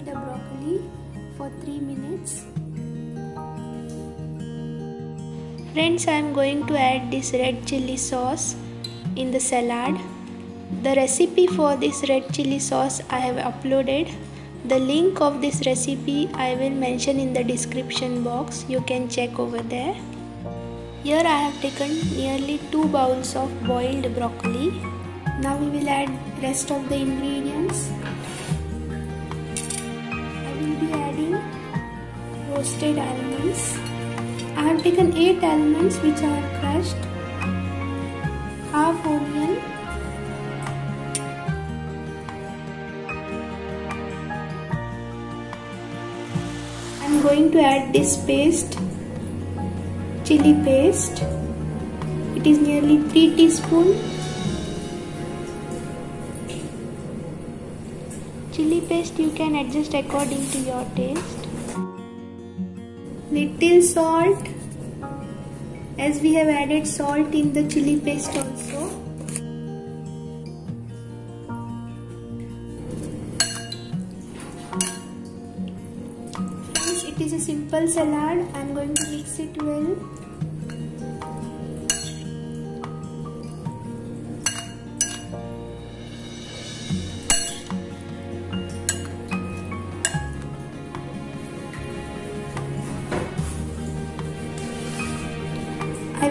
the broccoli for 3 minutes. Friends, I am going to add this red chili sauce in the salad. The recipe for this red chili sauce I have uploaded. The link of this recipe I will mention in the description box. You can check over there. Here I have taken nearly 2 bowls of boiled broccoli. Now we will add rest of the ingredients. Will be adding roasted almonds. I have taken 8 almonds which have crushed, half onion, I am going to add this paste, chili paste. It is nearly 3 teaspoon. Chili paste you can adjust according to your taste. Little salt. As we have added salt in the chili paste also. It is a simple salad. I am going to mix it well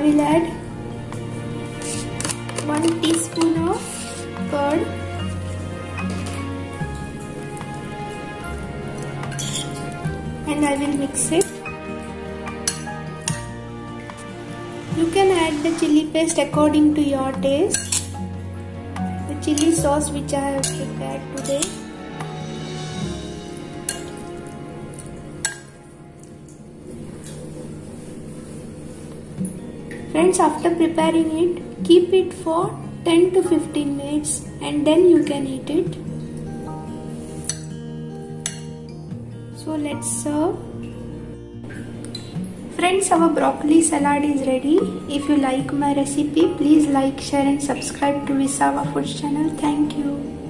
will add 1 teaspoon of curd and I will mix it. You can add the chili paste according to your taste. The chili sauce which I have prepared today. Friends, after preparing it, keep it for 10 to 15 minutes and then you can eat it. So let's serve. Friends, our broccoli salad is ready. If you like my recipe, please like, share and subscribe to Visava Foods channel. Thank you.